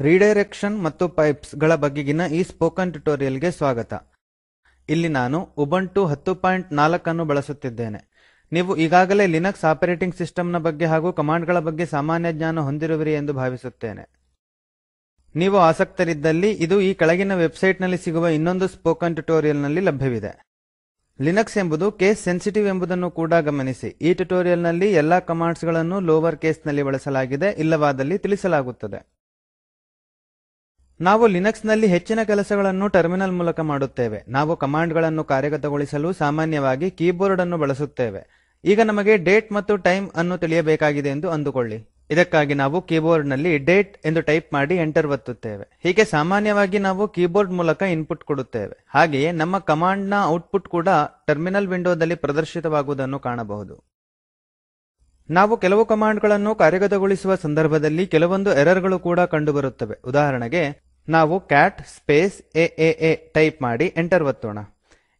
Redirection ಮತ್ತು ಪೈಪ್ಸ್ಗಳ ಬಗೆಗಿನ ಈ ಸ್ಪೋಕನ್ ಟ್ಯುಟೋರಿಯಲ್ಗೆ ಸ್ವಾಗತ. ಇಲ್ಲಿ ನಾನು ಉಬುಂಟು 10.4 ಅನ್ನು ಬಳಸುತ್ತಿದ್ದೇನೆ. ನೀವು ಈಗಾಗಲೇ ಲಿನಕ್ಸ್ ಆಪರೇಟಿಂಗ್ ಸಿಸ್ಟಮ್ನ ಬಗ್ಗೆ ಹಾಗೂ ಕಮಾಂಡ್ಗಳ ಬಗ್ಗೆ ಸಾಮಾನ್ಯ ಜ್ಞಾನ ಹೊಂದಿರುವಿರಿ ಎಂದು ಭಾವಿಸುತ್ತೇನೆ. ನೀವು ಆಸಕ್ತರಿದ್ದಲ್ಲಿ ಇದು ಈ ಕೆಳಗಿನ ವೆಬ್ಸೈಟ್ನಲ್ಲಿ ಸಿಗುವ ಇನ್ನೊಂದು ಸ್ಪೋಕನ್ ಟ್ಯುಟೋರಿಯಲ್ನಲ್ಲಿ ಲಭ್ಯವಿದೆ. ಲಿನಕ್ಸ್ ಎಂಬುದು ಕೇಸ್ ಸೆನ್ಸಿಟಿವ್ ಎಂಬುದನ್ನು ಕೂಡ ಗಮನಿಸಿ. ಈ ಟ್ಯುಟೋರಿಯಲ್ನಲ್ಲಿ ಎಲ್ಲಾ ಕಮಾಂಡ್ಸ್ಗಳನ್ನು ಲೋವರ್ ಕೇಸ್ನಲ್ಲಿ ಬಳಸಲಾಗಿದೆ, ಇಲ್ಲವಾದಲ್ಲಿ ತಿಳಿಸಲಾಗುತ್ತದೆ. ನಾವು ಲಿನಕ್ಸ್ನಲ್ಲಿ ಹೆಚ್ಚಿನ ಕೆಲಸಗಳನ್ನು ಟರ್ಮಿನಲ್ ಮೂಲಕ ಮಾಡುತ್ತೇವೆ. ನಾವು ಕಮಾಂಡ್ಗಳನ್ನು ಕಾರ್ಯಗತಗೊಳಿಸಲು ಸಾಮಾನ್ಯವಾಗಿ ಕೀಬೋರ್ಡ್ ಅನ್ನು ಬಳಸುತ್ತೇವೆ. ಈಗ ನಮಗೆ ಡೇಟ್ ಮತ್ತು ಟೈಮ್ ಅನ್ನು ತಿಳಿಯಬೇಕಾಗಿದೆ ಎಂದು ಅಂದುಕೊಳ್ಳಿ. ಇದಕ್ಕಾಗಿ ನಾವು ಕೀಬೋರ್ಡ್ನಲ್ಲಿ ಡೇಟ್ ಎಂದು ಟೈಪ್ ಮಾಡಿ ಎಂಟರ್ ಒತ್ತುತ್ತೇವೆ. ಹೀಗೆ ಸಾಮಾನ್ಯವಾಗಿ ನಾವು ಕೀಬೋರ್ಡ್ ಮೂಲಕ ಇನ್ಪುಟ್ ಕೊಡುತ್ತೇವೆ. ಹಾಗೆಯೇ ನಮ್ಮ ಕಮಾಂಡ್ನ ಔಟ್ಪುಟ್ ಕೂಡ ಟರ್ಮಿನಲ್ ವಿಂಡೋದಲ್ಲಿ ಪ್ರದರ್ಶಿತವಾಗುವುದನ್ನು ಕಾಣಬಹುದು. ನಾವು ಕೆಲವು ಕಮಾಂಡ್ಗಳನ್ನು ಕಾರ್ಯಗತಗೊಳಿಸುವ ಸಂದರ್ಭದಲ್ಲಿ ಕೆಲವೊಂದು ಎರರ್ಗಳು ಕೂಡ ಕಂಡುಬರುತ್ತವೆ. ಉದಾಹರಣೆಗೆ ನಾವು ಕ್ಯಾಟ್ ಸ್ಪೇಸ್ ಎ ಟೈಪ್ ಮಾಡಿ ಎಂಟರ್ ಒತ್ತೋಣ.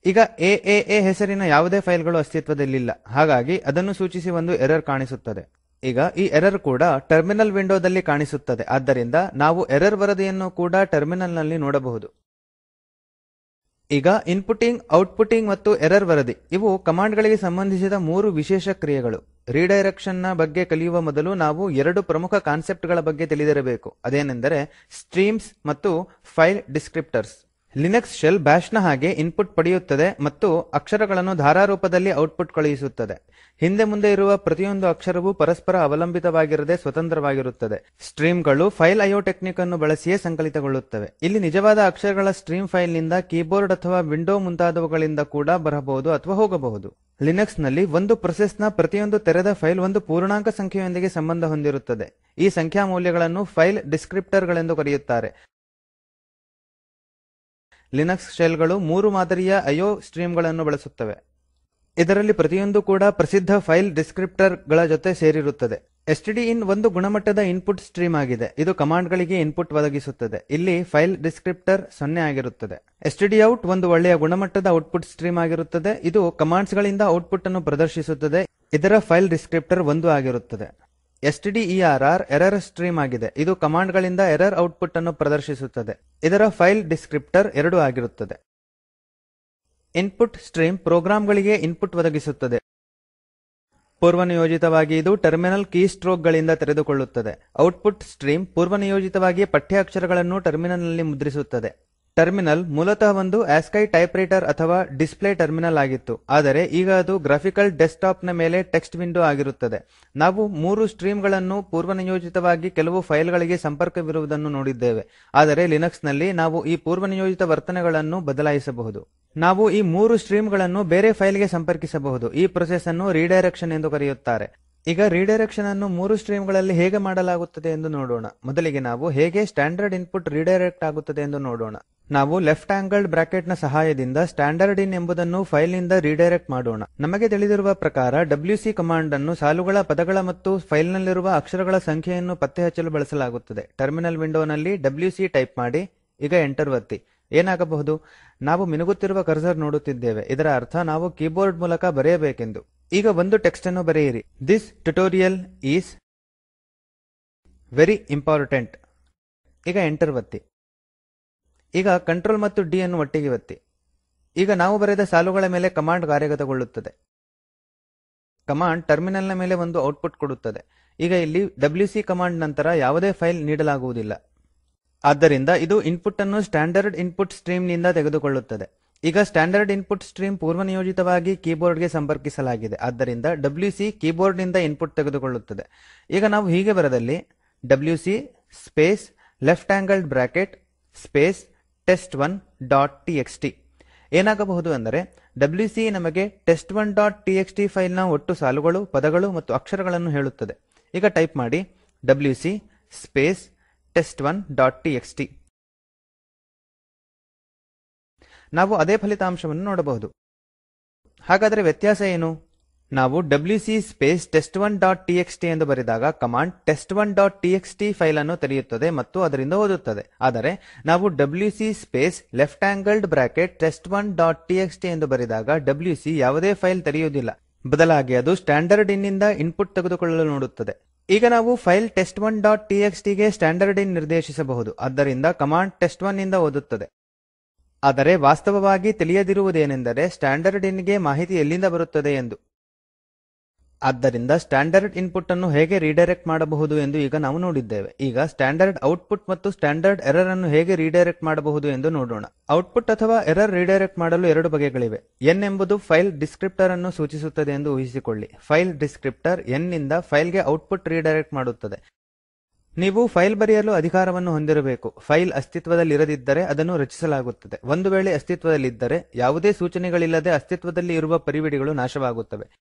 ಈಗ ಎ ಹೆಸರಿನ ಯಾವುದೇ ಫೈಲ್ಗಳು ಅಸ್ತಿತ್ವದಲ್ಲಿಲ್ಲ. ಹಾಗಾಗಿ ಅದನ್ನು ಸೂಚಿಸಿ ಒಂದು ಎರರ್ ಕಾಣಿಸುತ್ತದೆ. ಈಗ ಈ ಎರರ್ ಕೂಡ ಟರ್ಮಿನಲ್ ವಿಂಡೋದಲ್ಲಿ ಕಾಣಿಸುತ್ತದೆ. ಆದ್ದರಿಂದ ನಾವು ಎರರ್ ವರದಿಯನ್ನು ಕೂಡ ಟರ್ಮಿನಲ್ನಲ್ಲಿ ನೋಡಬಹುದು. ಈಗ ಇನ್ಪುಟಿಂಗ್ ಔಟ್ಪುಟಿಂಗ್ ಮತ್ತು ಎರರ್ ವರದಿ. ಇವು ಕಮಾಂಡ್ ಗಳಿಗೆ ಸಂಬಂಧಿಸಿದ ಮೂರು ವಿಶೇಷ ಕ್ರಿಯೆಗಳು. ರಿಡೈರೆಕ್ಷನ್ ಬಗ್ಗೆ ಕಲಿಯುವ ಮೊದಲು ನಾವು ಎರಡು ಪ್ರಮುಖ ಕಾನ್ಸೆಪ್ಟ್ಗಳ ಬಗ್ಗೆ ತಿಳಿದಿರಬೇಕು. ಅದೇನೆಂದರೆ ಸ್ಟ್ರೀಮ್ಸ್ ಮತ್ತು ಫೈಲ್ ಡಿಸ್ಕ್ರಿಪ್ಟರ್ಸ್ ಲಿನಕ್ಸ್ ಶೆಲ್ ಬ್ಯಾಶ್ನ ಹಾಗೆ ಇನ್ಪುಟ್ ಪಡೆಯುತ್ತದೆ ಮತ್ತು ಅಕ್ಷರಗಳನ್ನು ಧಾರಾರೂಪದಲ್ಲಿ ಔಟ್ಪುಟ್ ಕಳುಹಿಸುತ್ತದೆ. ಹಿಂದೆ ಮುಂದೆ ಇರುವ ಪ್ರತಿಯೊಂದು ಅಕ್ಷರವೂ ಪರಸ್ಪರ ಅವಲಂಬಿತವಾಗಿರದೆ ಸ್ವತಂತ್ರವಾಗಿರುತ್ತದೆ. ಸ್ಟ್ರೀಮ್ಗಳು ಫೈಲ್ ಐಒ ಟೆಕ್ನಿಕ್ ಅನ್ನು ಬಳಸಿಯೇ ಸಂಕಲಿತಗೊಳ್ಳುತ್ತವೆ. ಇಲ್ಲಿ ನಿಜವಾದ ಅಕ್ಷರಗಳ ಸ್ಟ್ರೀಮ್ ಫೈಲ್ನಿಂದ ಕೀಬೋರ್ಡ್ ಅಥವಾ ವಿಂಡೋ ಮುಂತಾದವುಗಳಿಂದ ಕೂಡ ಬರಬಹುದು ಅಥವಾ ಹೋಗಬಹುದು. ಲಿನಕ್ಸ್ನಲ್ಲಿ ಒಂದು ಪ್ರೊಸೆಸ್ ಪ್ರತಿಯೊಂದು ತೆರೆದ ಫೈಲ್ ಒಂದು ಪೂರ್ಣಾಂಕ ಸಂಖ್ಯೆಯೊಂದಿಗೆ ಸಂಬಂಧ ಹೊಂದಿರುತ್ತದೆ. ಈ ಸಂಖ್ಯಾ ಮೌಲ್ಯಗಳನ್ನು ಫೈಲ್ ಡಿಸ್ಕ್ರಿಪ್ಟರ್ ಗಳೆಂದು ಕರೆಯುತ್ತಾರೆ. ಲಿನಕ್ಸ್ ಶೆಲ್ಗಳು ಮೂರು ಮಾದರಿಯ ಐಒ ಸ್ಟ್ರೀಮ್ಗಳನ್ನು ಬಳಸುತ್ತವೆ. ಇದರಲ್ಲಿ ಪ್ರತಿಯೊಂದು ಕೂಡ ಪ್ರಸಿದ್ಧ ಫೈಲ್ ಡಿಸ್ಕ್ರಿಪ್ಟರ್ಗಳ ಜೊತೆ ಸೇರಿರುತ್ತದೆ. ಎಸ್ಟಿಡಿಇನ್ ಒಂದು ಗುಣಮಟ್ಟದ ಇನ್ಪುಟ್ ಸ್ಟ್ರೀಮ್ ಆಗಿದೆ. ಇದು ಕಮಾಂಡ್ ಗಳಿಗೆ ಇನ್ಪುಟ್ ಒದಗಿಸುತ್ತದೆ. ಇಲ್ಲಿ ಫೈಲ್ ಡಿಸ್ಕ್ರಿಪ್ಟರ್ ಸೊನ್ನೆ ಆಗಿರುತ್ತದೆ. ಔಟ್ ಒಂದು ಒಳ್ಳೆಯ ಗುಣಮಟ್ಟದ ಔಟ್ಪುಟ್ ಸ್ಟ್ರೀಮ್ ಆಗಿರುತ್ತದೆ. ಇದು ಕಮಾಂಡ್ಸ್ ಗಳಿಂದ ಔಟ್ಪುಟ್ ಅನ್ನು ಪ್ರದರ್ಶಿಸುತ್ತದೆ. ಇದರ ಫೈಲ್ ಡಿಸ್ಕ್ರಿಪ್ಟರ್ ಒಂದು ಆಗಿರುತ್ತದೆ. ಎಸ್ಟಿಡಿಇಆರ್ಆರ್ ಎರರ್ ಸ್ಟ್ರೀಮ್ ಆಗಿದೆ. ಇದು ಕಮಾಂಡ್ ಗಳಿಂದ ಎರರ್ ಔಟ್ಪುಟ್ ಅನ್ನು ಪ್ರದರ್ಶಿಸುತ್ತದೆ. ಇದರ ಫೈಲ್ ಡಿಸ್ಕ್ರಿಪ್ಟರ್ ಎರಡು ಆಗಿರುತ್ತದೆ. ಇನ್ಪುಟ್ ಸ್ಟ್ರೀಮ್ ಪ್ರೋಗ್ರಾಂಗಳಿಗೆ ಇನ್ಪುಟ್ ಒದಗಿಸುತ್ತದೆ. ಪೂರ್ವನಿಯೋಜಿತವಾಗಿ ಇದು ಟರ್ಮಿನಲ್ ಕೀಸ್ಟ್ರೋಕ್ ಗಳಿಂದ ತೆರೆದುಕೊಳ್ಳುತ್ತದೆ. ಔಟ್ಪುಟ್ ಸ್ಟ್ರೀಮ್ ಪೂರ್ವನಿಯೋಜಿತವಾಗಿ ಪಠ್ಯಾಕ್ಷರಗಳನ್ನು ಟರ್ಮಿನಲ್ನಲ್ಲಿ ಮುದ್ರಿಸುತ್ತದೆ. ಟರ್ಮಿನಲ್ ಮೂಲತಃ ಒಂದು ಆಸ್ಕೈ ಟೈಪ್ ರೈಟರ್ ಅಥವಾ ಡಿಸ್ಪ್ಲೇ ಟರ್ಮಿನಲ್ ಆಗಿತ್ತು. ಆದರೆ ಈಗ ಅದು ಗ್ರಾಫಿಕಲ್ ಡೆಸ್ಕ್ಟಾಪ್ನ ನ ಮೇಲೆ ಟೆಕ್ಸ್ಟ್ ವಿಂಡೋ ಆಗಿರುತ್ತದೆ. ನಾವು ಮೂರು ಸ್ಟ್ರೀಮ್ಗಳನ್ನು ಪೂರ್ವನಿಯೋಜಿತವಾಗಿ ಕೆಲವು ಫೈಲ್ ಗಳಿಗೆ ಸಂಪರ್ಕವಿರುವುದನ್ನು ನೋಡಿದ್ದೇವೆ. ಆದರೆ ಲಿನಕ್ಸ್ನಲ್ಲಿ ನಾವು ಈ ಪೂರ್ವನಿಯೋಜಿತ ವರ್ತನೆಗಳನ್ನು ಬದಲಾಯಿಸಬಹುದು. ನಾವು ಈ ಮೂರು ಸ್ಟ್ರೀಮ್ಗಳನ್ನು ಬೇರೆ ಫೈಲ್ಗೆ ಸಂಪರ್ಕಿಸಬಹುದು. ಈ ಪ್ರೊಸೆಸ್ ಅನ್ನು ರಿಡೈರೆಕ್ಷನ್ ಎಂದು ಕರೆಯುತ್ತಾರೆ. ಈಗ ರೀಡೈರೆಕ್ಷನ್ ಅನ್ನು ಮೂರು ಸ್ಟ್ರೀಮ್ಗಳಲ್ಲಿ ಹೇಗೆ ಮಾಡಲಾಗುತ್ತದೆ ಎಂದು ನೋಡೋಣ. ಮೊದಲಿಗೆ ನಾವು ಹೇಗೆ ಸ್ಟ್ಯಾಂಡರ್ಡ್ ಇನ್ಪುಟ್ ರೀಡೈರೆಕ್ಟ್ ಆಗುತ್ತದೆ ಎಂದು ನೋಡೋಣ. ನಾವು ಲೆಫ್ಟ್ ಆಂಗಲ್ಡ್ ಬ್ರಾಕೆಟ್ನ ಸಹಾಯದಿಂದ ಸ್ಟ್ಯಾಂಡರ್ಡ್ ಇನ್ ಎಂಬುದನ್ನು ಫೈಲ್ನಿಂದ ರೀಡೈರೆಕ್ಟ್ ಮಾಡೋಣ. ನಮಗೆ ತಿಳಿದಿರುವ ಪ್ರಕಾರ ಡಬ್ಲ್ಯೂಸಿ ಕಮಾಂಡ್ ಅನ್ನು ಸಾಲುಗಳ ಪದಗಳ ಮತ್ತು ಫೈಲ್ ನಲ್ಲಿರುವ ಅಕ್ಷರಗಳ ಸಂಖ್ಯೆಯನ್ನು ಪತ್ತೆ ಹಚ್ಚಲು ಬಳಸಲಾಗುತ್ತದೆ ಟರ್ಮಿನಲ್ ವಿಂಡೋನಲ್ಲಿ ಡಬ್ಲ್ಯೂಸಿ ಟೈಪ್ ಮಾಡಿ, ಈಗ ಎಂಟರ್ ಒತ್ತಿ. ಏನಾಗಬಹುದು? ನಾವು ಮಿನುಗುತ್ತಿರುವ ಕರ್ಸರ್ ನೋಡುತ್ತಿದ್ದೇವೆ. ಇದರ ಅರ್ಥ ನಾವು ಕೀಬೋರ್ಡ್ ಮೂಲಕ ಬರೆಯಬೇಕೆಂದು. ಈಗ ಒಂದು ಟೆಕ್ಸ್ಟ್ ಅನ್ನು ಬರೆಯಿರಿ. This tutorial is very important ಈಗ ಎಂಟರ್ ಒತ್ತಿ. ಈಗ ಕಂಟ್ರೋಲ್ ಮತ್ತು ಡಿ ಅನ್ನು ಒಟ್ಟಿಗೆ ಒತ್ತಿ. ಈಗ ನಾವು ಬರೆದ ಸಾಲುಗಳ ಮೇಲೆ ಕಮಾಂಡ್ ಕಾರ್ಯಗತಗೊಳ್ಳುತ್ತದೆ. ಕಮಾಂಡ್ ಟರ್ಮಿನಲ್ನ ಮೇಲೆ ಒಂದು ಔಟ್ಪುಟ್ ಕೊಡುತ್ತದೆ. ಈಗ ಇಲ್ಲಿ ಡಬ್ಲ್ಯೂಸಿ ಕಮಾಂಡ್ ನಂತರ ಯಾವುದೇ ಫೈಲ್ ನೀಡಲಾಗುವುದಿಲ್ಲ. ಆದ್ದರಿಂದ ಇದು ಇನ್ಪುಟ್ ಅನ್ನು ಸ್ಟ್ಯಾಂಡರ್ಡ್ ಇನ್ಪುಟ್ ಸ್ಟ್ರೀಮ್ನಿಂದ ತೆಗೆದುಕೊಳ್ಳುತ್ತದೆ. ಈಗ ಸ್ಟ್ಯಾಂಡರ್ಡ್ ಇನ್ಪುಟ್ ಸ್ಟ್ರೀಮ್ ಪೂರ್ವನಿಯೋಜಿತವಾಗಿ ಕೀಬೋರ್ಡ್ಗೆ ಸಂಪರ್ಕಿಸಲಾಗಿದೆ. ಆದ್ದರಿಂದ ಡಬ್ಲ್ಯೂಸಿ ಕೀಬೋರ್ಡ್ನಿಂದ ಇನ್ಪುಟ್ ತೆಗೆದುಕೊಳ್ಳುತ್ತದೆ. ಈಗ ನಾವು ಹೀಗೆ ಬರದಲ್ಲಿ W C space left angled bracket space test one dot TXT ಏನಾಗಬಹುದು ಅಂದರೆ ಡಬ್ಲ್ಯೂಸಿ ನಮಗೆ ಟೆಸ್ಟ್ ಒನ್ ಡಾಟ್ ಟಿಎಕ್ಸ್ಟಿ ಫೈಲ್ನ ಒಟ್ಟು ಸಾಲುಗಳು, ಪದಗಳು ಮತ್ತು ಅಕ್ಷರಗಳನ್ನು ಹೇಳುತ್ತದೆ. ಈಗ ಟೈಪ್ ಮಾಡಿ WC space test one dot TXT ನಾವು ಅದೇ ಫಲಿತಾಂಶವನ್ನು ನೋಡಬಹುದು. ಹಾಗಾದರೆ ವ್ಯತ್ಯಾಸ ಏನು? ನಾವು wc space test one dot TXT ಎಂದು ಬರೆದಾಗ command test one dot TXT file ಅನ್ನು ತೆರೆಯುತ್ತದೆ ಮತ್ತು ಅದರಿಂದ ಓದುತ್ತದೆ. ಆದರೆ ನಾವು WC space left angled bracket one dot TXT ಎಂದು ಬರೆದಾಗ ಡಬ್ಲ್ಯೂಸಿ ಯಾವುದೇ ಫೈಲ್ ತೆರೆಯುವುದಿಲ್ಲ. ಬದಲಾಗಿ ಅದು ಸ್ಟ್ಯಾಂಡರ್ಡ್ ಇನ್ನಿಂದ ಇನ್ಪುಟ್ ತೆಗೆದುಕೊಳ್ಳಲು ನೋಡುತ್ತದೆ. ಈಗ ನಾವು file test one dot TXT ಗೆ ಸ್ಟ್ಯಾಂಡರ್ಡ್ ಇನ್ ನಿರ್ದೇಶಿಸಬಹುದು. ಆದ್ದರಿಂದ ಕಮಾಂಡ್ ಟೆಸ್ಟ್ ಒನ್ನಿಂದ ಓದುತ್ತದೆ. ಆದರೆ ವಾಸ್ತವವಾಗಿ ತಿಳಿಯದಿರುವುದೇನೆಂದರೆ ಸ್ಟ್ಯಾಂಡರ್ಡ್ ಇನ್ಗೆ ಮಾಹಿತಿ ಎಲ್ಲಿಂದ ಬರುತ್ತದೆ ಎಂದು. ಆದ್ದರಿಂದ ಸ್ಟ್ಯಾಂಡರ್ಡ್ ಇನ್ಪುಟ್ ಅನ್ನು ಹೇಗೆ ರೀಡೈರೆಕ್ಟ್ ಮಾಡಬಹುದು ಎಂದು ಈಗ ನಾವು ನೋಡಿದ್ದೇವೆ. ಈಗ ಸ್ಟ್ಯಾಂಡರ್ಡ್ ಔಟ್ಪುಟ್ ಮತ್ತು ಸ್ಟ್ಯಾಂಡರ್ಡ್ ಎರರ್ ಅನ್ನು ಹೇಗೆ ರೀಡೈರೆಕ್ಟ್ ಮಾಡಬಹುದು ಎಂದು ನೋಡೋಣ. ಔಟ್ಪುಟ್ ಅಥವಾ ಎರರ್ ರೀಡೈರೆಕ್ಟ್ ಮಾಡಲು ಎರಡು ಬಗೆಗಳಿವೆ. ಎನ್ ಎಂಬುದು ಫೈಲ್ ಡಿಸ್ಕ್ರಿಪ್ಟರ್ ಅನ್ನು ಸೂಚಿಸುತ್ತದೆ ಎಂದು ಊಹಿಸಿಕೊಳ್ಳಿ. ಫೈಲ್ ಡಿಸ್ಕ್ರಿಪ್ಟರ್ ಎನ್ನಿಂದ ಫೈಲ್ಗೆ ಔಟ್ಪುಟ್ ರೀಡೈರೆಕ್ಟ್ ಮಾಡುತ್ತದೆ. ನೀವು ಫೈಲ್ ಬರೆಯಲು ಅಧಿಕಾರವನ್ನು ಹೊಂದಿರಬೇಕು. ಫೈಲ್ ಅಸ್ತಿತ್ವದಲ್ಲಿರದಿದ್ದರೆ ಅದನ್ನು ರಚಿಸಲಾಗುತ್ತದೆ. ಒಂದು ವೇಳೆ ಅಸ್ತಿತ್ವದಲ್ಲಿದ್ದರೆ ಯಾವುದೇ ಸೂಚನೆಗಳಿಲ್ಲದೆ ಅಸ್ತಿತ್ವದಲ್ಲಿ ಇರುವ ಪರಿವಿಡಿಗಳು ನಾಶವಾಗುತ್ತವೆ.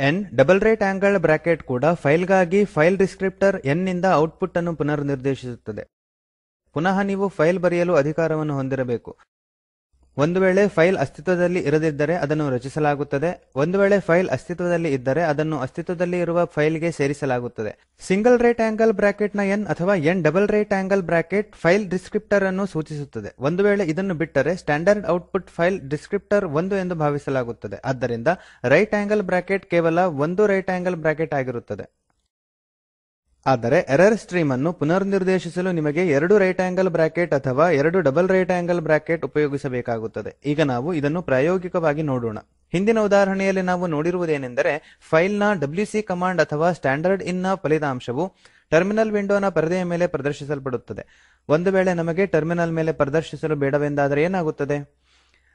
N double right angle bracket ಕೂಡ ಫೈಲ್ಗಾಗಿ ಫೈಲ್ ಡಿಸ್ಕ್ರಿಪ್ಟರ್ ಎನ್ನಿಂದ ಔಟ್ಪುಟ್ ಅನ್ನು ಪುನರ್ನಿರ್ದೇಶಿಸುತ್ತದೆ. ಪುನಃ ನೀವು ಫೈಲ್ ಬರೆಯಲು ಅಧಿಕಾರವನ್ನು ಹೊಂದಿರಬೇಕು. ಒಂದು ವೇಳೆ ಫೈಲ್ ಅಸ್ತಿತ್ವದಲ್ಲಿ ಇರದಿದ್ದರೆ ಅದನ್ನು ರಚಿಸಲಾಗುತ್ತದೆ. ಒಂದು ವೇಳೆ ಫೈಲ್ ಅಸ್ತಿತ್ವದಲ್ಲಿ ಇದ್ದರೆ ಅದನ್ನು ಅಸ್ತಿತ್ವದಲ್ಲಿ ಇರುವ ಫೈಲ್ಗೆ ಸೇರಿಸಲಾಗುತ್ತದೆ. ಸಿಂಗಲ್ ರೈಟ್ ಆಂಗಲ್ ಬ್ರಾಕೆಟ್ನ ಎನ್ ಅಥವಾ N double right angle bracket file descriptor ಅನ್ನು ಸೂಚಿಸುತ್ತದೆ. ಒಂದು ವೇಳೆ ಇದನ್ನು ಬಿಟ್ಟರೆ ಸ್ಟ್ಯಾಂಡರ್ಡ್ ಔಟ್ಪುಟ್ ಫೈಲ್ ಡಿಸ್ಕ್ರಿಪ್ಟರ್ ಒಂದು ಎಂದು ಭಾವಿಸಲಾಗುತ್ತದೆ. ಆದ್ದರಿಂದ ರೈಟ್ ಆಂಗಲ್ ಬ್ರಾಕೆಟ್ ಕೇವಲ ಒಂದು ರೈಟ್ ಆಂಗಲ್ ಬ್ರಾಕೆಟ್ ಆಗಿರುತ್ತದೆ. ಆದರೆ ಎರರ್ ಸ್ಟ್ರೀಮ್ ಅನ್ನು ಪುನರ್ನಿರ್ದೇಶಿಸಲು ನಿಮಗೆ ಎರಡು ರೈಟ್ ಆಂಗಲ್ ಬ್ರಾಕೆಟ್ ಅಥವಾ ಎರಡು ಡಬಲ್ ರೈಟ್ ಆಂಗಲ್ ಬ್ರಾಕೆಟ್ ಉಪಯೋಗಿಸಬೇಕಾಗುತ್ತದೆ. ಈಗ ನಾವು ಇದನ್ನು ಪ್ರಾಯೋಗಿಕವಾಗಿ ನೋಡೋಣ. ಹಿಂದಿನ ಉದಾಹರಣೆಯಲ್ಲಿ ನಾವು ನೋಡಿರುವುದೇನೆಂದರೆ ಫೈಲ್ನ ಡಬ್ಲ್ಯೂಸಿ ಕಮಾಂಡ್ ಅಥವಾ ಸ್ಟ್ಯಾಂಡರ್ಡ್ ಇನ್ನ ಫಲಿತಾಂಶವು ಟರ್ಮಿನಲ್ ವಿಂಡೋನ ಪರದೆಯ ಮೇಲೆ ಪ್ರದರ್ಶಿಸಲ್ಪಡುತ್ತದೆ. ಒಂದು ವೇಳೆ ನಮಗೆ ಟರ್ಮಿನಲ್ ಮೇಲೆ ಪ್ರದರ್ಶಿಸಲು ಬೇಡವೆಂದಾದರೆ ಏನಾಗುತ್ತದೆ?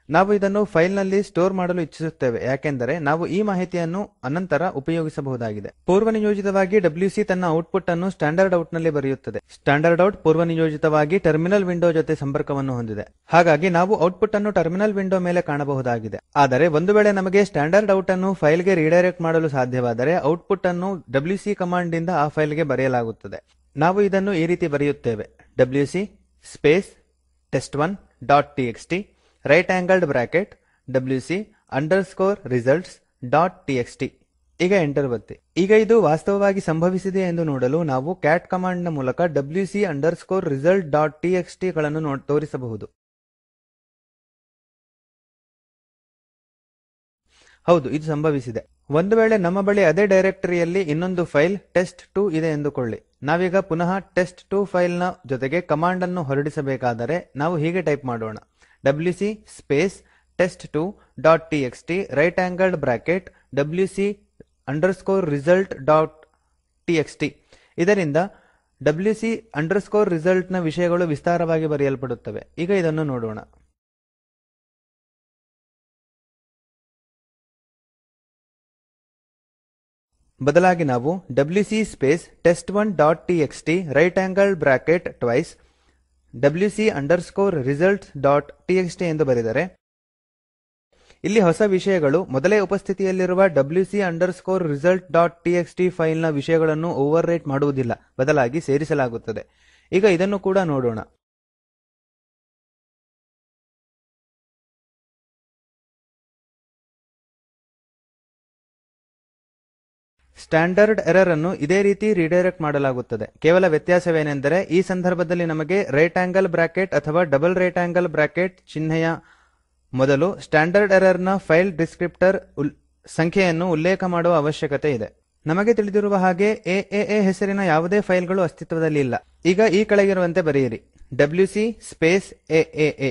ನಾವು ಇದನ್ನು ಫೈಲ್ನಲ್ಲಿ ಸ್ಟೋರ್ ಮಾಡಲು ಇಚ್ಛಿಸುತ್ತೇವೆ, ಯಾಕೆಂದರೆ ನಾವು ಈ ಮಾಹಿತಿಯನ್ನು ಅನಂತರ ಉಪಯೋಗಿಸಬಹುದಾಗಿದೆ. ಪೂರ್ವನಿಯೋಜಿತವಾಗಿ ಡಬ್ಲ್ಯೂಸಿ ತನ್ನ ಔಟ್ಪುಟ್ ಅನ್ನು ಸ್ಟ್ಯಾಂಡರ್ಡ್ ಔಟ್ನಲ್ಲಿ ಬರೆಯುತ್ತದೆ. ಸ್ಟ್ಯಾಂಡರ್ಡ್ ಔಟ್ ಪೂರ್ವನಿಯೋಜಿತವಾಗಿ ಟರ್ಮಿನಲ್ ವಿಂಡೋ ಜೊತೆ ಸಂಪರ್ಕವನ್ನು ಹೊಂದಿದೆ. ಹಾಗಾಗಿ ನಾವು ಔಟ್ಪುಟ್ ಅನ್ನು ಟರ್ಮಿನಲ್ ವಿಂಡೋ ಮೇಲೆ ಕಾಣಬಹುದಾಗಿದೆ. ಆದರೆ ಒಂದು ವೇಳೆ ನಮಗೆ ಸ್ಟ್ಯಾಂಡರ್ಡ್ ಔಟ್ ಅನ್ನು ಫೈಲ್ಗೆ ರೀಡೈರೆಕ್ಟ್ ಮಾಡಲು ಸಾಧ್ಯವಾದರೆ ಔಟ್ಪುಟ್ ಅನ್ನು ಡಬ್ಲ್ಯೂಸಿ ಕಮಾಂಡ್ನಿಂದ ಆ ಫೈಲ್ಗೆ ಬರೆಯಲಾಗುತ್ತದೆ. ನಾವು ಇದನ್ನು ಈ ರೀತಿ ಬರೆಯುತ್ತೇವೆ. WC space test one dot TXT right angled bracket WC underscore results dot TXT ಈಗ ಎಂಟರ್ ಒತ್ತಿ. ಈಗ ಇದು ವಾಸ್ತವವಾಗಿ ಸಂಭವಿಸಿದೆ ಎಂದು ನೋಡಲು ನಾವು ಕ್ಯಾಟ್ ಕಮಾಂಡ್ನ ಮೂಲಕ WC underscore result dot TXT ಗಳನ್ನು ನೋ- ತೋರಿಸಬಹುದು. ಹೌದು, ಇದು ಸಂಭವಿಸಿದೆ. ಒಂದು ವೇಳೆ ನಮ್ಮ ಬಳಿ ಅದೇ ಡೈರೆಕ್ಟರಿಯಲ್ಲಿ ಇನ್ನೊಂದು ಫೈಲ್ ಟೆಸ್ಟ್ ಟು ಇದೆ ಎಂದುಕೊಳ್ಳಿ. ನಾವೀಗ ಪುನಃ ಟೆಸ್ಟ್ ಟು ಫೈಲ್ನ ಜೊತೆಗೆ ಕಮಾಂಡ್ ಅನ್ನು ಹೊರಡಿಸಬೇಕಾದರೆ ನಾವು ಹೀಗೆ ಟೈಪ್ ಮಾಡೋಣ. WC space test two dot TXT right angled bracket WC underscore result dot TXT ಇದರಿಂದ ಡಬ್ಲ್ಯೂಸಿ ಅಂಡರ್ಸ್ಕೋರ್ ರಿಸಲ್ಟ್ನ ವಿಷಯಗಳು ವಿಸ್ತಾರವಾಗಿ ಬರೆಯಲ್ಪಡುತ್ತವೆ. ಈಗ ಇದನ್ನು ನೋಡೋಣ. ಬದಲಾಗಿ ನಾವು WC space test one dot TXT right angle bracket twice WC underscore results dot TXT ಎಂದು ಬರೆದರೆ, ಇಲ್ಲಿ ಹೊಸ ವಿಷಯಗಳು, ಮೊದಲೇ ಉಪಸ್ಥಿತಿಯಲ್ಲಿರುವ wc underscore result dot TXT ಫೈಲ್ನ ವಿಷಯಗಳನ್ನು ಓವರ್ ರೈಟ್ ಮಾಡುವುದಿಲ್ಲ, ಬದಲಾಗಿ ಸೇರಿಸಲಾಗುತ್ತದೆ. ಈಗ ಇದನ್ನು ಕೂಡ ನೋಡೋಣ. ಸ್ಟ್ಯಾಂಡರ್ಡ್ ಎರರ್ ಅನ್ನು ಇದೇ ರೀತಿ ರಿಡೈರೆಕ್ಟ್ ಮಾಡಲಾಗುತ್ತದೆ. ಕೇವಲ ವ್ಯತ್ಯಾಸವೇನೆಂದರೆ ಈ ಸಂದರ್ಭದಲ್ಲಿ ನಮಗೆ ರೈಟ್ ಆಂಗಲ್ ಬ್ರಾಕೆಟ್ ಅಥವಾ ಡಬಲ್ ರೈಟ್ ಆಂಗಲ್ ಬ್ರಾಕೆಟ್ ಚಿಹ್ನೆಯ ಮೊದಲು ಸ್ಟ್ಯಾಂಡರ್ಡ್ ಎರರ್ನ ಫೈಲ್ ಡಿಸ್ಕ್ರಿಪ್ಟರ್ ಸಂಖ್ಯೆಯನ್ನು ಉಲ್ಲೇಖ ಮಾಡುವ ಅವಶ್ಯಕತೆ ಇದೆ. ನಮಗೆ ತಿಳಿದಿರುವ ಹಾಗೆ ಎಎಎ ಹೆಸರಿನ ಯಾವುದೇ ಫೈಲ್ಗಳು ಅಸ್ತಿತ್ವದಲ್ಲಿ ಇಲ್ಲ. ಈಗ ಈ ಕೆಳಗಿರುವಂತೆ ಬರೆಯಿರಿ. WC space A A A.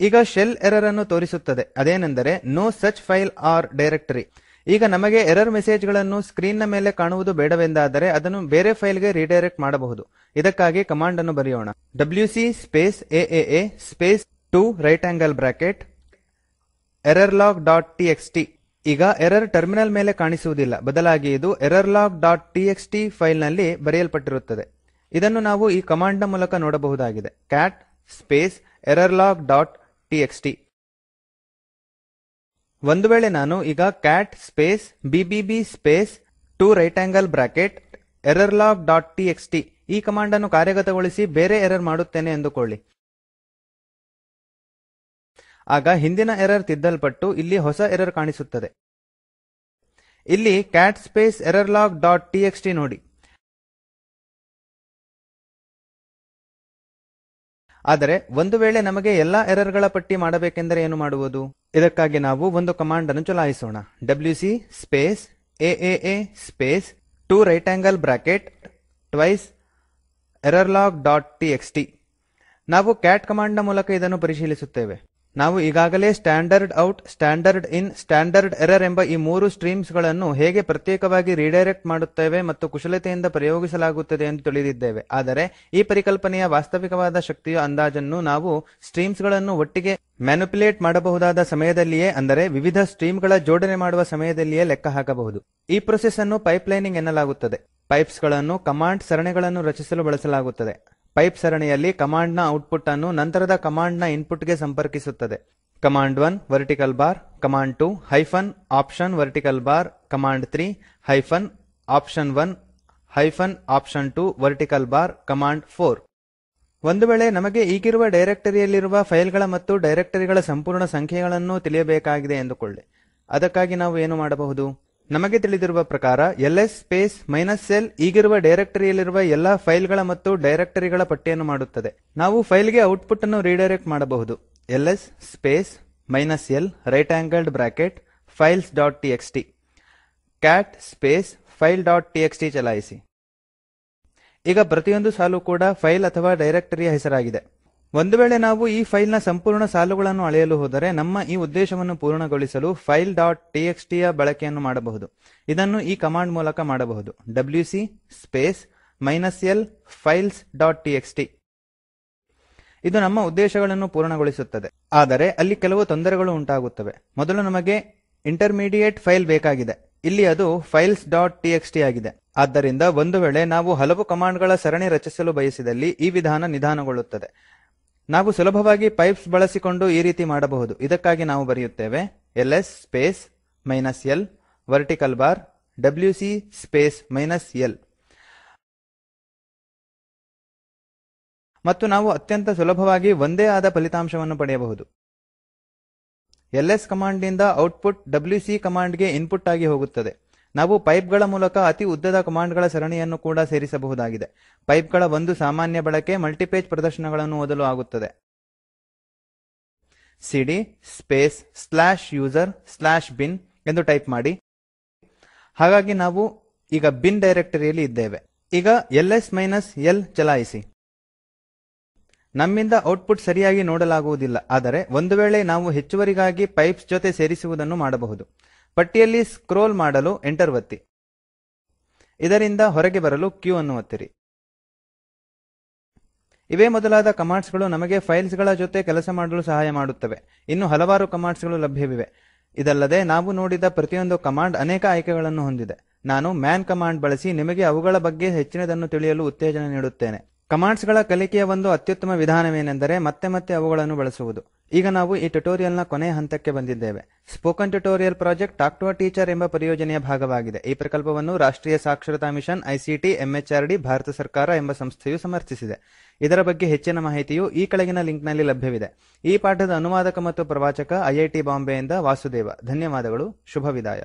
ಈಗ ಶೆಲ್ ಎರರ್ ಅನ್ನು ತೋರಿಸುತ್ತದೆ. ಅದೇನೆಂದರೆ no such file or directory. ಈಗ ನಮಗೆ ಎರರ್ ಮೆಸೇಜ್ಗಳನ್ನು ಸ್ಕ್ರೀನ್ನ ಮೇಲೆ ಕಾಣುವುದು ಬೇಡವೆಂದಾದರೆ ಅದನ್ನು ಬೇರೆ ಫೈಲ್ಗೆ ರಿಡೈರೆಕ್ಟ್ ಮಾಡಬಹುದು. ಇದಕ್ಕಾಗಿ ಕಮಾಂಡ್ ಅನ್ನು ಬರೆಯೋಣ. WC space A space two right angle bracket error log dot TXT ಈಗ ಎರರ್ ಟರ್ಮಿನಲ್ ಮೇಲೆ ಕಾಣಿಸುವುದಿಲ್ಲ. ಬದಲಾಗಿ ಇದು ಎರರ್ಲಾಗ್ ಡಾಟ್ ಟಿಎಕ್ಸ್ಟಿ ಫೈಲ್ನಲ್ಲಿ ಬರೆಯಲ್ಪಟ್ಟಿರುತ್ತದೆ. ಇದನ್ನು ನಾವು ಈ ಕಮಾಂಡ್ನ ಮೂಲಕ ನೋಡಬಹುದಾಗಿದೆ. Cat space error log dot TXT ಒಂದು ವೇಳೆ ನಾನು ಈಗ cat space B B B space two right angle bracket error log dot TXT ಈ ಕಮಾಂಡ್ ಅನ್ನು ಕಾರ್ಯಗತಗೊಳಿಸಿ ಬೇರೆ ಎರರ್ ಮಾಡುತ್ತೇನೆ ಎಂದುಕೊಳ್ಳಿ. ಆಗ ಹಿಂದಿನ ಎರರ್ ತಿದ್ದಲ್ಪಟ್ಟು ಇಲ್ಲಿ ಹೊಸ ಎರರ್ ಕಾಣಿಸುತ್ತದೆ. ಇಲ್ಲಿ cat space error log dot TXT ನೋಡಿ. ಆದರೆ ಒಂದು ವೇಳೆ ನಮಗೆ ಎಲ್ಲಾ ಎರರ್ಗಳ ಪಟ್ಟಿ ಮಾಡಬೇಕೆಂದರೆ ಏನು ಮಾಡುವುದು? ಇದಕ್ಕಾಗಿ ನಾವು ಒಂದು ಕಮಾಂಡ್ ಅನ್ನು ಚಲಾಯಿಸೋಣ. W C space a space two right angle bracket twice error log dot T X T ನಾವು ಕ್ಯಾಟ್ ಕಮಾಂಡ್ ಮೂಲಕ ಇದನ್ನು ಪರಿಶೀಲಿಸುತ್ತೇವೆ. ನಾವು ಈಗಾಗಲೇ standard out standard in standard error ಎಂಬ ಈ ಮೂರು ಸ್ಟ್ರೀಮ್ಸ್ಗಳನ್ನು ಹೇಗೆ ಪ್ರತ್ಯೇಕವಾಗಿ ರಿಡೈರೆಕ್ಟ್ ಮಾಡುತ್ತೇವೆ ಮತ್ತು ಕುಶಲತೆಯಿಂದ ಪ್ರಯೋಗಿಸಲಾಗುತ್ತದೆ ಎಂದು ತಿಳಿದಿದ್ದೇವೆ. ಆದರೆ ಈ ಪರಿಕಲ್ಪನೆಯ ವಾಸ್ತವಿಕವಾದ ಶಕ್ತಿಯ ಅಂದಾಜನ್ನು ನಾವು ಸ್ಟ್ರೀಮ್ಸ್ಗಳನ್ನು ಒಟ್ಟಿಗೆ ಮ್ಯಾನುಪುಲೇಟ್ ಮಾಡಬಹುದಾದ ಸಮಯದಲ್ಲಿಯೇ, ಅಂದರೆ ವಿವಿಧ ಸ್ಟ್ರೀಮ್ಗಳ ಜೋಡಣೆ ಮಾಡುವ ಸಮಯದಲ್ಲಿಯೇ ಲೆಕ್ಕ ಹಾಕಬಹುದು. ಈ ಪ್ರೊಸೆಸ್ ಅನ್ನು ಪೈಪ್ಲೈನಿಂಗ್ ಎನ್ನಲಾಗುತ್ತದೆ. ಪೈಪ್ಸ್ಗಳನ್ನು ಕಮಾಂಡ್ ಸರಣಿಗಳನ್ನು ರಚಿಸಲು ಬಳಸಲಾಗುತ್ತದೆ. ಪೈಪ್ ಸರಣಿಯಲ್ಲಿ ಕಮಾಂಡ್ನ ಔಟ್ಪುಟ್ ಅನ್ನು ನಂತರದ ಕಮಾಂಡ್ನ ಇನ್ಪುಟ್ಗೆ ಸಂಪರ್ಕಿಸುತ್ತದೆ. Command one vertical bar command two hyphen option vertical bar command three hyphen option one hyphen option two vertical bar command four. ಒಂದು ವೇಳೆ ನಮಗೆ ಈಗಿರುವ ಡೈರೆಕ್ಟರಿಯಲ್ಲಿರುವ ಫೈಲ್ಗಳ ಮತ್ತು ಡೈರೆಕ್ಟರಿಗಳ ಸಂಪೂರ್ಣ ಸಂಖ್ಯೆಗಳನ್ನು ತಿಳಿಯಬೇಕಾಗಿದೆ ಎಂದುಕೊಳ್ಳಿ. ಅದಕ್ಕಾಗಿ ನಾವು ಏನು ಮಾಡಬಹುದು? ನಮಗೆ ತಿಳಿದಿರುವ ಪ್ರಕಾರ ಎಲ್ಎಸ್ ಸ್ಪೇಸ್ ಮೈನಸ್ ಎಲ್ ಈಗಿರುವ ಡೈರೆಕ್ಟರಿಯಲ್ಲಿರುವ ಎಲ್ಲಾ ಫೈಲ್ಗಳ ಮತ್ತು ಡೈರೆಕ್ಟರಿಗಳ ಪಟ್ಟಿಯನ್ನು ಮಾಡುತ್ತದೆ. ನಾವು ಫೈಲ್ಗೆ ಔಟ್ಪುಟ್ ಅನ್ನು ರೀಡೈರೆಕ್ಟ್ ಮಾಡಬಹುದು. L S space minus L right angled bracket files dot T X T. Cat space file dot T X T ಚಲಾಯಿಸಿ. ಈಗ ಪ್ರತಿಯೊಂದು ಸಾಲು ಕೂಡ ಫೈಲ್ ಅಥವಾ ಡೈರೆಕ್ಟರಿಯ ಹೆಸರಾಗಿದೆ. ಒಂದು ವೇಳೆ ನಾವು ಈ ಫೈಲ್ನ ಸಂಪೂರ್ಣ ಸಾಲುಗಳನ್ನು ಅಳೆಯಲು ಹೋದರೆ ನಮ್ಮ ಈ ಉದ್ದೇಶವನ್ನು ಪೂರ್ಣಗೊಳಿಸಲು ಫೈಲ್ ಡಾಟ್ ಟಿಎಕ್ಸ್ಟಿ ಯ ಬಳಕೆಯನ್ನು ಮಾಡಬಹುದು. ಇದನ್ನು ಈ ಕಮಾಂಡ್ ಮೂಲಕ ಮಾಡಬಹುದು. W C space minus L files dot T X T ಇದು ನಮ್ಮ ಉದ್ದೇಶಗಳನ್ನು ಪೂರ್ಣಗೊಳಿಸುತ್ತದೆ. ಆದರೆ ಅಲ್ಲಿ ಕೆಲವು ತೊಂದರೆಗಳು ಉಂಟಾಗುತ್ತವೆ. ಮೊದಲು ನಮಗೆ ಇಂಟರ್ಮೀಡಿಯೇಟ್ ಫೈಲ್ ಬೇಕಾಗಿದೆ. ಇಲ್ಲಿ ಅದು ಫೈಲ್ಸ್ ಡಾಟ್ ಟಿಎಕ್ಸ್ಟಿ ಆಗಿದೆ. ಆದ್ದರಿಂದ ಒಂದು ವೇಳೆ ನಾವು ಹಲವು ಕಮಾಂಡ್ಗಳ ಸರಣಿ ರಚಿಸಲು ಬಯಸಿದಲ್ಲಿ ಈ ವಿಧಾನ ನಿಧಾನಗೊಳ್ಳುತ್ತದೆ. ನಾವು ಸುಲಭವಾಗಿ ಪೈಪ್ಸ್ ಬಳಸಿಕೊಂಡು ಈ ರೀತಿ ಮಾಡಬಹುದು. ಇದಕ್ಕಾಗಿ ನಾವು ಬರೆಯುತ್ತೇವೆ L S space minus L vertical bar W C space minus L ಮತ್ತು ನಾವು ಅತ್ಯಂತ ಸುಲಭವಾಗಿ ಒಂದೇ ಆದ ಫಲಿತಾಂಶವನ್ನು ಪಡೆಯಬಹುದು. ಎಲ್ಎಸ್ ಕಮಾಂಡ್ನಿಂದ ಔಟ್ಪುಟ್ ಡಬ್ಲ್ಯೂಸಿ ಕಮಾಂಡ್ಗೆ ಇನ್ಪುಟ್ ಆಗಿ ಹೋಗುತ್ತದೆ. ನಾವು ಪೈಪ್ಗಳ ಮೂಲಕ ಅತಿ ಉದ್ದದ ಕಮಾಂಡ್ಗಳ ಸರಣಿಯನ್ನು ಕೂಡ ಸೇರಿಸಬಹುದಾಗಿದೆ. ಪೈಪ್ಗಳ ಒಂದು ಸಾಮಾನ್ಯ ಬಳಕೆ ಮಲ್ಟಿಪೇಜ್ ಪ್ರದರ್ಶನಗಳನ್ನು ಓದಲು ಆಗುತ್ತದೆ. C D space slash user slash bin ಎಂದು ಟೈಪ್ ಮಾಡಿ. ಹಾಗಾಗಿ ನಾವು ಈಗ ಬಿನ್ ಡೈರೆಕ್ಟರಿಯಲ್ಲಿ ಇದ್ದೇವೆ. ಈಗ ಎಲ್ಎಸ್ ಮೈನಸ್ ಎಲ್ ಚಲಾಯಿಸಿ. ನಮ್ಮಿಂದ ಔಟ್ಪುಟ್ ಸರಿಯಾಗಿ ನೋಡಲಾಗುವುದಿಲ್ಲ, ಆದರೆ ಒಂದು ವೇಳೆ ನಾವು ಹೆಚ್ಚುವರಿಗಾಗಿ ಪೈಪ್ಸ್ ಜೊತೆ ಸೇರಿಸುವುದನ್ನು ಮಾಡಬಹುದು. ಪಟ್ಟಿಯಲ್ಲಿ ಸ್ಕ್ರೋಲ್ ಮಾಡಲು ಎಂಟರ್ ಒತ್ತಿ. ಇದರಿಂದ ಹೊರಗೆ ಬರಲು ಕ್ಯೂ ಅನ್ನು ಒತ್ತಿರಿ. ಇವೇ ಮೊದಲಾದ ಕಮಾಂಡ್ಸ್ಗಳು ನಮಗೆ ಫೈಲ್ಸ್ಗಳ ಜೊತೆ ಕೆಲಸ ಮಾಡಲು ಸಹಾಯ ಮಾಡುತ್ತವೆ. ಇನ್ನು ಹಲವಾರು ಕಮಾಂಡ್ಸ್ಗಳು ಲಭ್ಯವಿವೆ. ಇದಲ್ಲದೆ ನಾವು ನೋಡಿದ ಪ್ರತಿಯೊಂದು ಕಮಾಂಡ್ ಅನೇಕ ಆಯ್ಕೆಗಳನ್ನು ಹೊಂದಿದೆ. ನಾನು ಮ್ಯಾನ್ ಕಮಾಂಡ್ ಬಳಸಿ ನಿಮಗೆ ಅವುಗಳ ಬಗ್ಗೆ ಹೆಚ್ಚಿನದನ್ನು ತಿಳಿಯಲು ಉತ್ತೇಜನ ನೀಡುತ್ತೇನೆ. ಕಮಾಂಡ್ಸ್ಗಳ ಕಲಿಕೆಯ ಒಂದು ಅತ್ಯುತ್ತಮ ವಿಧಾನವೇನೆಂದರೆ ಮತ್ತೆ ಮತ್ತೆ ಅವುಗಳನ್ನು ಬಳಸುವುದು. ಈಗ ನಾವು ಈ ಟ್ಯುಟೋರಿಯಲ್ನ ಕೊನೆಯ ಹಂತಕ್ಕೆ ಬಂದಿದ್ದೇವೆ. Spoken tutorial project talk to a teacher ಎಂಬ ಪರಿಯೋಜನೆಯ ಭಾಗವಾಗಿದೆ. ಈ ಪ್ರಕಲ್ಪವನ್ನು ರಾಷ್ಟ್ರೀಯ ಸಾಕ್ಷರತಾ ಮಿಷನ್ ಐಸಿಟಿ ಎಂಎಚ್ಆರ್ಡಿ ಭಾರತ ಸರ್ಕಾರ ಎಂಬ ಸಂಸ್ಥೆಯು ಸಮರ್ಥಿಸಿದೆ. ಇದರ ಬಗ್ಗೆ ಹೆಚ್ಚಿನ ಮಾಹಿತಿಯು ಈ ಕೆಳಗಿನ ಲಿಂಕ್ನಲ್ಲಿ ಲಭ್ಯವಿದೆ. ಈ ಪಾಠದ ಅನುವಾದಕ ಮತ್ತು ಪ್ರವಾಚಕ ಐಐಟಿ ಬಾಂಬೆಯಿಂದ ವಾಸುದೇವ. ಧನ್ಯವಾದಗಳು. ಶುಭ ವಿದಾಯ.